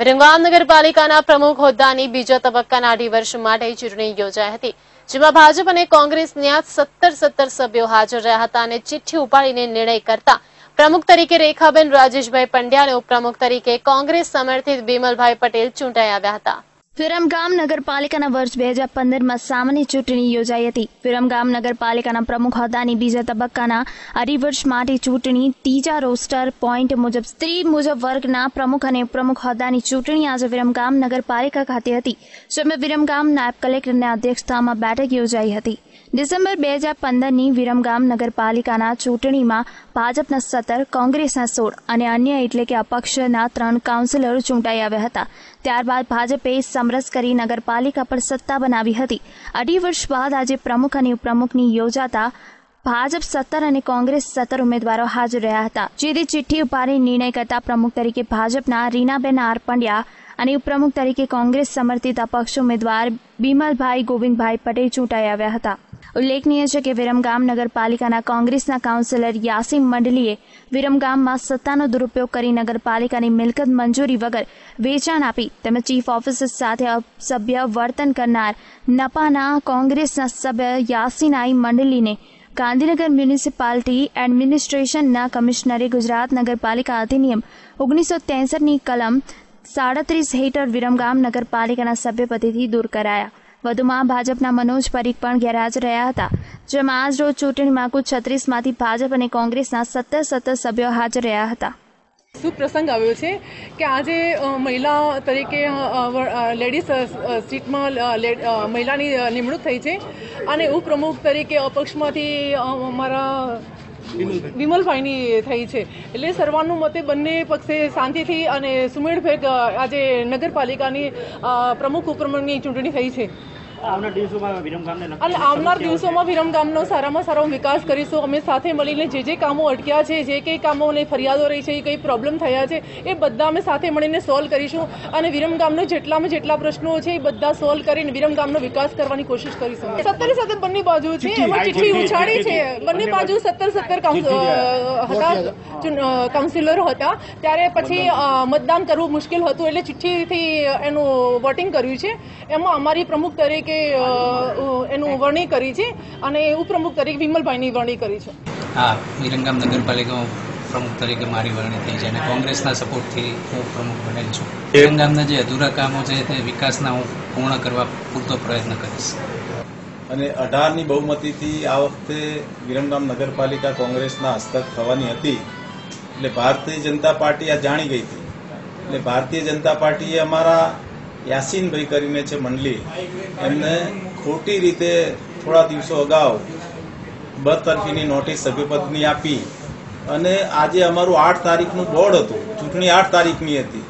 વિરંગામ પ્રમુખ હોદ્દાની બીજા તબક્કાના અઢી વર્ષ માટે ચૂંટણી યોજાઈ હતી, જેમાં ભાજપ અને કોંગ્રેસના સત્તર સત્તર સભ્યો હાજર રહ્યા હતા અને ચિઠ્ઠી ઉપાડીને નિર્ણય કરતા પ્રમુખ તરીકે રેખાબેન રાજેશભાઈ પંડ્યા અને ઉપપ્રમુખ તરીકે કોંગ્રેસ સમર્થિત બિમલભાઈ પટેલ ચૂંટાઈ આવ્યા હતા. વિરમગામ નગરપાલિકાના વર્ષ બે હજાર પંદરમાં સામાન્ય ચૂંટણી યોજાઈ હતી વિરમગામ નગરપાલિકાના પ્રમુખ હોદ્દાની બીજા તબક્કાના અઢી વર્ષ માટે ચૂંટણી ત્રીજા રોસ્ટર પોઈન્ટ મુજબ સ્ત્રી મુજબ વર્ગના પ્રમુખ અને પ્રમુખ હોદ્દાની ચૂંટણી આજે વિરમગામ નગરપાલિકા ખાતે હતી જેમાં વિરમગામ નાયબ કલેક્ટરના અધ્યક્ષતામાં બેઠક યોજાઈ હતી ડિસેમ્બર બે હજાર પંદરની વિરમગામ નગરપાલિકાના ચૂંટણીમાં ભાજપના સત્તર કોંગ્રેસના સોળ અને અન્ય એટલે કે અપક્ષના ત્રણ કાઉન્સિલરો ચૂંટાઈ આવ્યા હતા ત્યારબાદ ભાજપે સમરસ કરી નગરપાલિકા પર સત્તા બનાવી હતી. અઢી વર્ષ બાદ આજે પ્રમુખ અને ઉપપ્રમુખની યોજાતા ભાજપ સત્તર અને કોંગ્રેસ સત્તર ઉમેદવારો હાજર રહ્યા હતા. જેથી ચિઠ્ઠી ઉપાડી નિર્ણય કરતા પ્રમુખ તરીકે ભાજપના રીનાબેન આર પંડ્યા અને ઉપપ્રમુખ તરીકે કોંગ્રેસ સમર્થિત અપક્ષ ઉમેદવાર બિમલભાઈ ગોવિંદભાઈ પટેલ ચૂંટાઈ આવ્યા હતા. ઉલ્લેખનીય છે કે વિરમગામ નગરપાલિકાના કોંગ્રેસના કાઉન્સિલર યાસીમ મંડલીએ વિરમગામમાં સત્તાનો દુરુપયોગ કરી નગરપાલિકાની મિલકત મંજૂરી વગર વેચાણ આપી તેમજ ચીફ ઓફિસર સાથે અસભ્ય વર્તન કરનાર નપાના કોંગ્રેસના સભ્ય યાસીનાઈ મંડલીને ગાંધીનગર મ્યુનિસિપાલિટી એડમિનિસ્ટ્રેશનના કમિશનરે ગુજરાત નગરપાલિકા અધિનિયમ ઓગણીસો ત્રેસઠની કલમ સાડત્રીસ હેઠળ વિરમગામ નગરપાલિકાના સભ્યપદેથી દૂર કરાયા વધુમાં ભાજપના મનોજ પરીખ પણ ગેરહાજર રહ્યા હતા જેમાં આજ રોજ ચૂંટણીમાં કુલ છત્રીસમાંથી ભાજપ અને કોંગ્રેસના સત્તર સત્તર સભ્યો હાજર રહ્યા હતા. શુભ પ્રસંગ આવ્યો છે કે આજે મહિલા તરીકે લેડીઝ સીટમાં મહિલાની નિમણૂક થઈ છે અને ઉપપ્રમુખ તરીકે અપક્ષમાંથી અ, વિમલભાઈની થઈ છે. એટલે સર્વાનુમતે બંને પક્ષે શાંતિથી અને સુમેળભેર આજે નગરપાલિકાની પ્રમુખ ઉપપ્રમુખની ચૂંટણી થઈ છે. અને આવનાર દિવસોમાં વિરમગામનો સારામાં સારો વિકાસ કરીશું. અમે સાથે મળીને જે જે કામો અટક્યા છે જે કંઈ કામોને ફરિયાદો રહી છે એ કંઈ પ્રોબ્લેમ થયા છે એ બધા અમે સાથે મળીને સોલ્વ કરીશું. અને વિરમગામનો જેટલામાં જેટલા પ્રશ્નો છે એ બધા સોલ્વ કરીને વિરમગામનો વિકાસ કરવાની કોશિશ કરીશું. સત્તરે સત્તર બંને બાજુ છે એમાં ચિઠ્ઠી ઉછાળી છે. બંને બાજુ સત્તર સત્તર હતા. કાઉન્સિલરો હતા. ત્યારે પછી મતદાન કરવું મુશ્કેલ હતું એટલે ચિઠ્ઠીથી એનું વોટિંગ કર્યું છે. એમાં અમારી પ્રમુખ તરીકે અ, અ, એનું વરણી કરી છે અને ઉપપ્રમુખ તરીકે વિમલભાઈની વરણી કરી છે. હા વિરંગામ નગરપાલિકા પ્રમુખ તરીકે મારી વરણી થઈ છે અને કોંગ્રેસના સપોર્ટથી હું પ્રમુખ બનેલ છું. વિરંગામના જે અધૂરા કામો છે તે વિકાસના હું પૂર્ણ કરવા પૂરતો પ્રયત્ન કરીશ. અને અઢારની બહુમતીથી આ વખતે વિરમગામ નગરપાલિકા કોંગ્રેસના હસ્તક થવાની હતી. એટલે ભારતીય જનતા પાર્ટી આ જાણી ગઈ હતી. એટલે ભારતીય જનતા પાર્ટીએ અમારા યાસીનભાઈ કરીને છે મંડલી. એમને ખોટી રીતે થોડા દિવસો અગાઉ બરતરફીની નોટિસ સભ્યપદની આપી અને આજે અમારું આઠ તારીખનું બોર્ડ હતું. ચૂંટણી આઠ તારીખની હતી.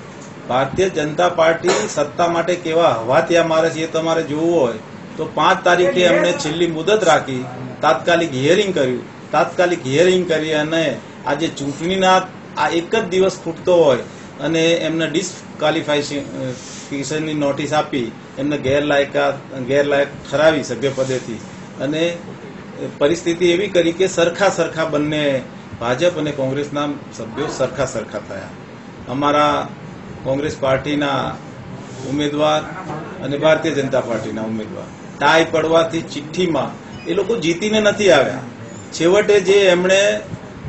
ભારતીય જનતા પાર્ટી સત્તા માટે કેવા હવા ત્યાં મારે છે એ તમારે જોવું હોય તો પાંચ તારીખે એમણે છેલ્લી મુદત રાખી, તાત્કાલિક હિયરિંગ કર્યું. તાત્કાલિક હિયરિંગ કરી અને આજે ચૂંટણીના આ એક જ દિવસ ખૂટતો હોય અને એમને ડિસ્ક્વાલિફિકેશનની નોટિસ આપી, એમને ગેરલાયકાત, ગેરલાયક ઠરાવી સભ્યપદેથી. અને પરિસ્થિતિ એવી કરી કે સરખા સરખા બંને ભાજપ અને કોંગ્રેસના સભ્યો સરખા સરખા થયા. અમારા કોંગ્રેસ પાર્ટીના ઉમેદવાર અને ભારતીય જનતા પાર્ટીના ઉમેદવાર. ટાઈ પડવાથી ચિઠ્ઠીમાં એ લોકો જીતીને નથી આવ્યા. છેવટે જે એમણે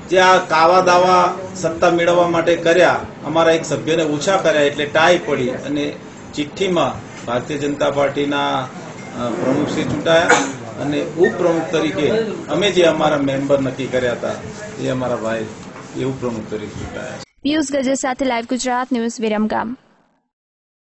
જે આ કાવા દાવા સત્તા મેળવવા માટે કર્યા, અમારા એક સભ્યને ઓછા કર્યા એટલે ટાઈ પડી અને ચિઠ્ઠીમાં ભારતીય જનતા પાર્ટીના પ્રમુખશ્રી ચૂંટાયા અને ઉપપ્રમુખ તરીકે અમે જે અમારા મેમ્બર નક્કી કર્યા હતા, એ અમારા ભાઈ એ ઉપપ્રમુખ તરીકે ચૂંટાયા. પિયુષ ગજે સાથે લાઈવ ગુજરાત ન્યૂઝ વિરમગામ.